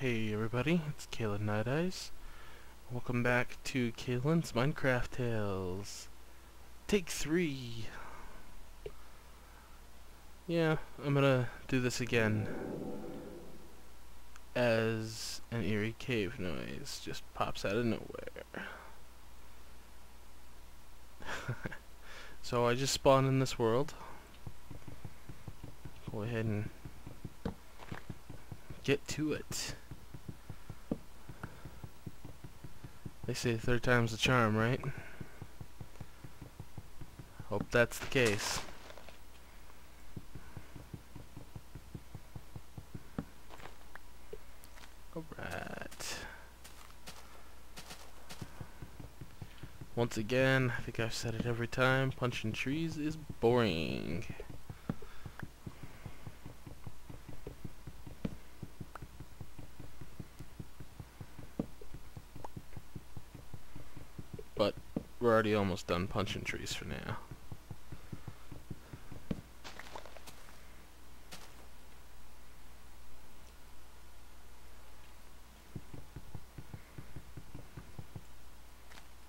Hey everybody, it's Kalen Night Eyes. Welcome back to Kalen's Minecraft Tales. Take three. Yeah, I'm gonna do this again as an eerie cave noise just pops out of nowhere. so I just spawned in this world. Go ahead and get to it. They say third time's the charm, right? Hope that's the case. Alright. Once again, I think I've said it every time, punching trees is boring. But we're already almost done punching trees for now.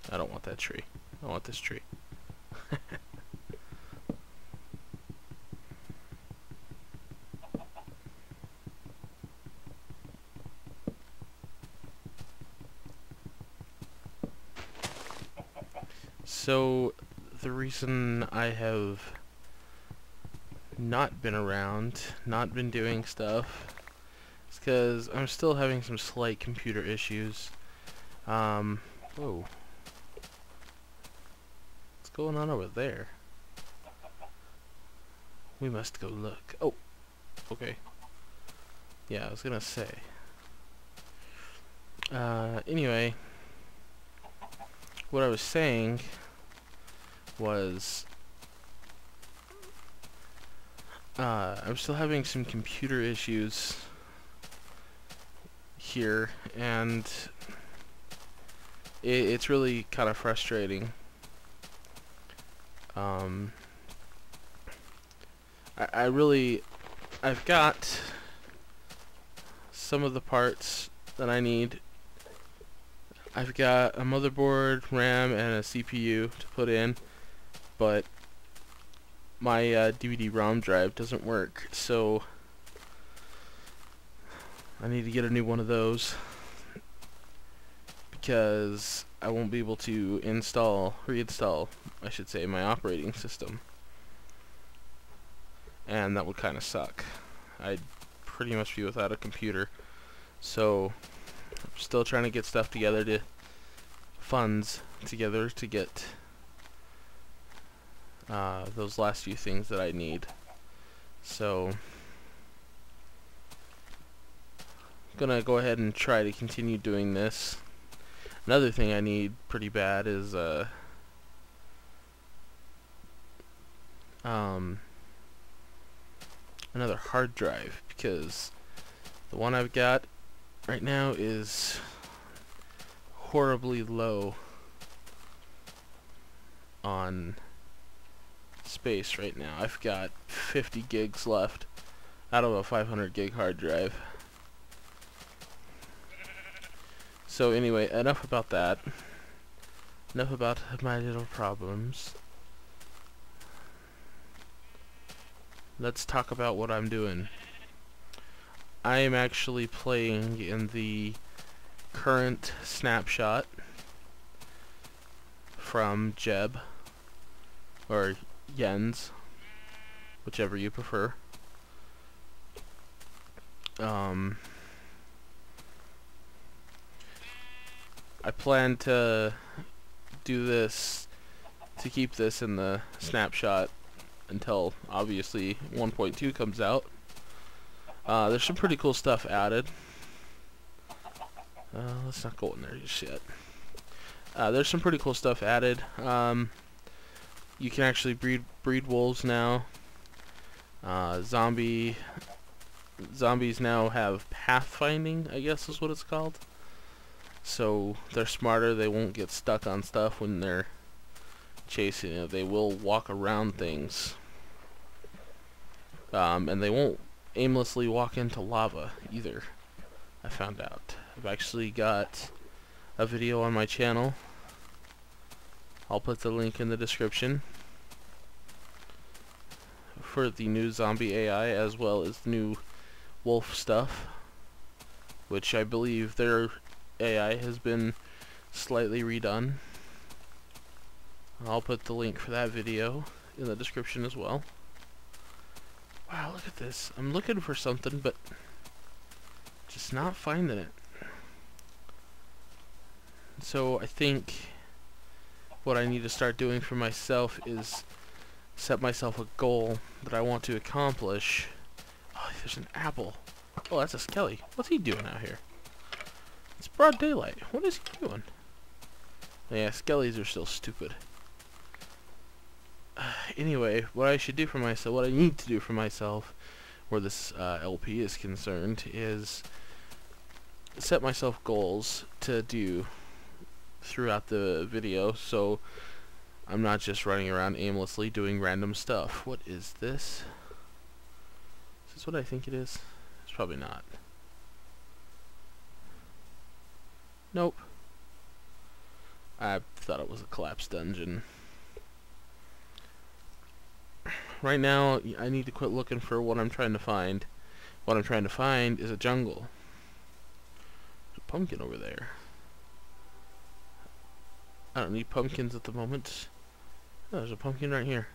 I don't want that tree. I want this tree. So, the reason I have not been around, not been doing stuff, is because I'm still having some slight computer issues. Um, whoa. What's going on over there? We must go look. Oh, okay. Yeah, I was gonna say. Uh, anyway, what I was saying was uh, I'm still having some computer issues here and it, it's really kind of frustrating. Um, I, I really I've got some of the parts that I need. I've got a motherboard, RAM, and a CPU to put in, but my uh, DVD-ROM drive doesn't work, so I need to get a new one of those because I won't be able to install, reinstall, I should say, my operating system. And that would kind of suck. I'd pretty much be without a computer. So I'm still trying to get stuff together to funds together to get uh, those last few things that I need. So I'm gonna go ahead and try to continue doing this. Another thing I need pretty bad is uh, um, another hard drive because the one I've got right now is horribly low on space right now. I've got 50 gigs left out of a 500 gig hard drive. So anyway, enough about that. Enough about my little problems. Let's talk about what I'm doing. I am actually playing in the current snapshot from Jeb or Jens whichever you prefer um I plan to do this to keep this in the snapshot until obviously 1.2 comes out uh, there's some pretty cool stuff added. Uh, let's not go in there just yet. Uh, there's some pretty cool stuff added. Um, you can actually breed breed wolves now. Uh, zombie zombies now have pathfinding, I guess is what it's called. So they're smarter. They won't get stuck on stuff when they're chasing it. They will walk around things. Um, and they won't aimlessly walk into lava either. I found out. I've actually got a video on my channel. I'll put the link in the description for the new zombie AI as well as new wolf stuff which I believe their AI has been slightly redone. I'll put the link for that video in the description as well. Wow, look at this. I'm looking for something, but just not finding it. So I think what I need to start doing for myself is set myself a goal that I want to accomplish. Oh, there's an apple. Oh, that's a skelly. What's he doing out here? It's broad daylight. What is he doing? Yeah, skellies are still stupid. Uh, anyway, what I should do for myself, what I need to do for myself, where this uh, LP is concerned, is set myself goals to do throughout the video, so I'm not just running around aimlessly doing random stuff. What is this? Is this what I think it is? It's probably not. Nope. I thought it was a collapsed dungeon. Right now, I need to quit looking for what I'm trying to find. What I'm trying to find is a jungle. There's a pumpkin over there. I don't need pumpkins at the moment. Oh, there's a pumpkin right here.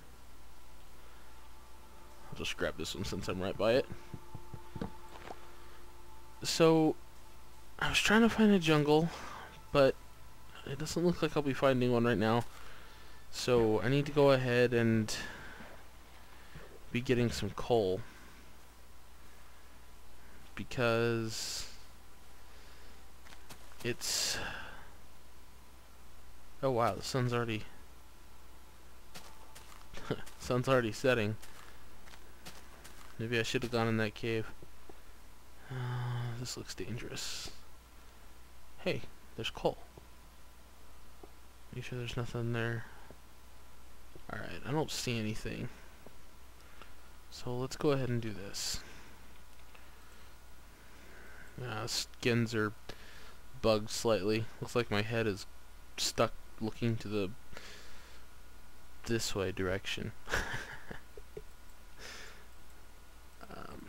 I'll just grab this one since I'm right by it. So, I was trying to find a jungle, but it doesn't look like I'll be finding one right now. So, I need to go ahead and be getting some coal. Because it's... Oh wow, the sun's already... sun's already setting. Maybe I should have gone in that cave. Uh, this looks dangerous. Hey, there's coal. You sure there's nothing there? Alright, I don't see anything. So let's go ahead and do this. Uh, skins are bugged slightly. Looks like my head is stuck looking to the this way direction. Um,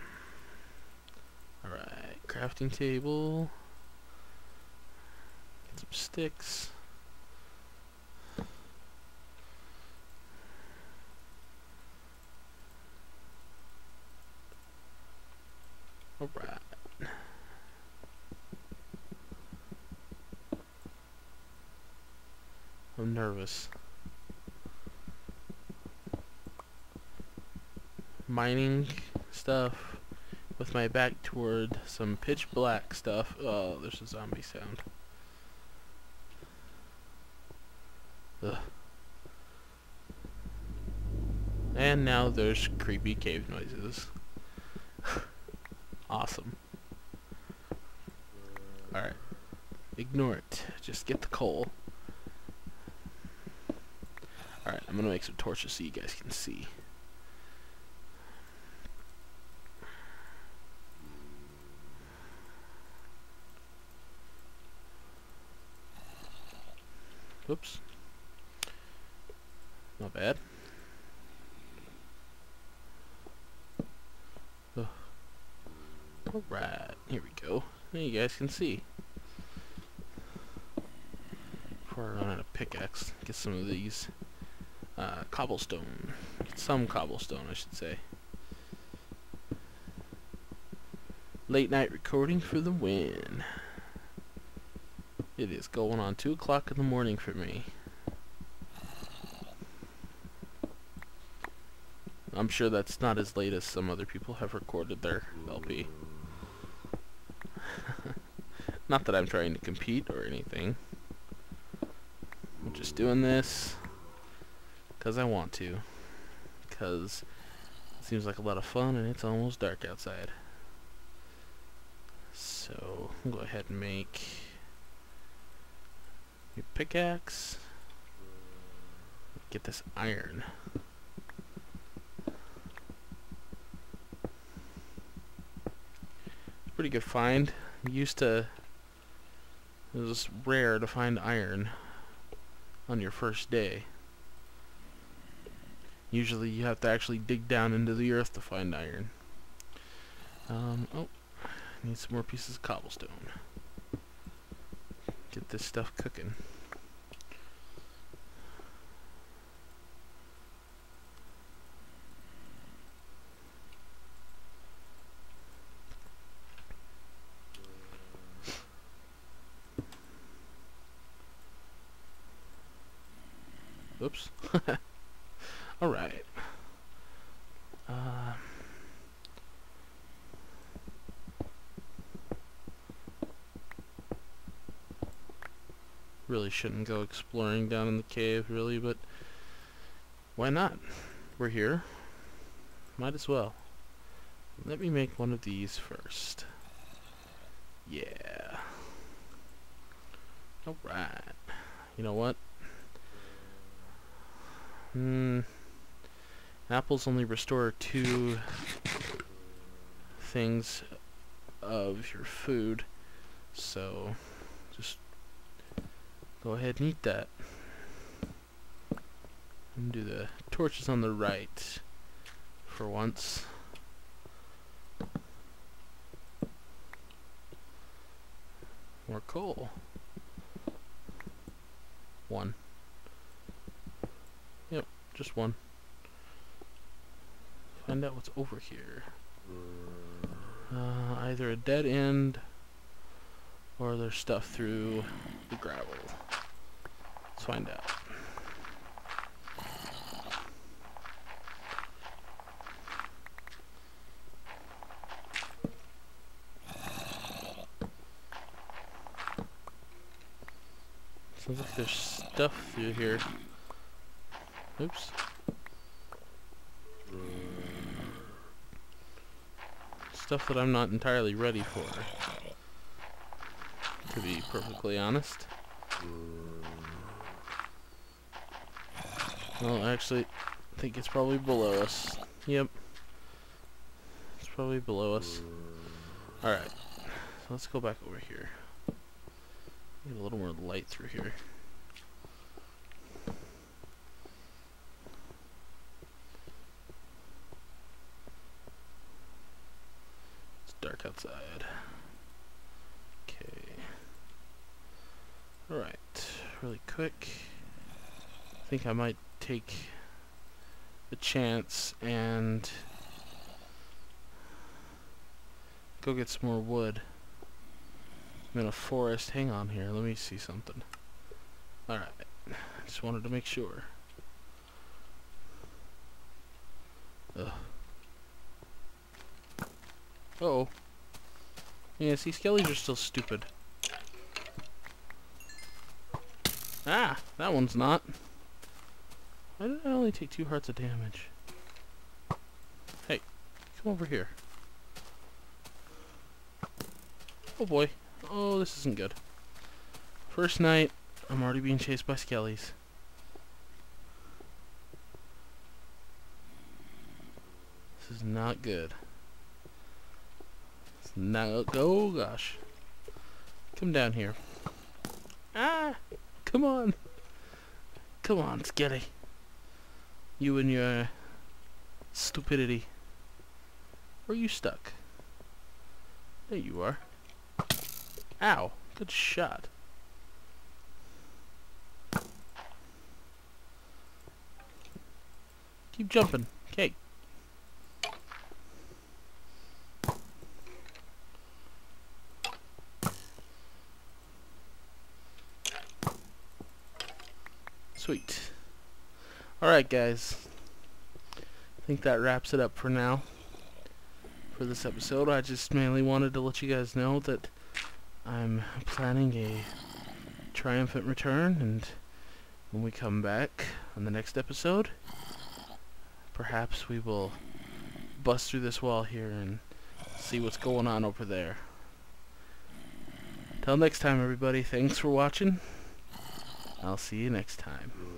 alright, crafting table. Get some sticks. Alright. I'm nervous. Mining stuff with my back toward some pitch black stuff. Oh, there's a zombie sound. Ugh. And now there's creepy cave noises. awesome. Alright. Ignore it. Just get the coal. Alright, I'm gonna make some torches so you guys can see. Whoops. Not bad. Oh. Alright, here we go. Now you guys can see. Before I run out of pickaxe, get some of these cobblestone. Some cobblestone, I should say. Late night recording for the win. It is going on 2 o'clock in the morning for me. I'm sure that's not as late as some other people have recorded their LP. not that I'm trying to compete or anything. I'm just doing this because I want to. Because it seems like a lot of fun and it's almost dark outside. So, I'll go ahead and make your pickaxe. Get this iron. Pretty good find. I used to it was rare to find iron on your first day. Usually you have to actually dig down into the earth to find iron. Um, oh, need some more pieces of cobblestone. Get this stuff cooking. Oops. Alright. Uh, really shouldn't go exploring down in the cave, really, but why not? We're here. Might as well. Let me make one of these first. Yeah. Alright. You know what? Hmm. Apples only restore two things of your food, so go ahead and eat that. And do the torches on the right for once. More coal. One. Yep, just one. Find out what's over here. Uh, either a dead end or there's stuff through the gravel. Let's find out. Sounds like there's stuff through here. Oops. Stuff that I'm not entirely ready for. To be perfectly honest. Well, actually, I think it's probably below us. Yep. It's probably below us. Alright. So let's go back over here. Get a little more light through here. It's dark outside. Okay. Alright. Really quick. I think I might take a chance and go get some more wood. I'm in a forest. Hang on here. Let me see something. Alright. Just wanted to make sure. Ugh. Uh oh. Yeah, see, skellies are still stupid. Ah, that one's not. Why did I only take two hearts of damage? Hey, come over here. Oh boy. Oh, this isn't good. First night, I'm already being chased by skellies. This is not good. It's not. Oh gosh. Come down here. Ah! Come on. Come on, Skelly. You and your stupidity. Where are you stuck? There you are. Ow. Good shot. Keep jumping. Okay. Sweet. Alright guys. I think that wraps it up for now. For this episode. I just mainly wanted to let you guys know that I'm planning a triumphant return and when we come back on the next episode perhaps we will bust through this wall here and see what's going on over there. Till next time everybody, thanks for watching. I'll see you next time.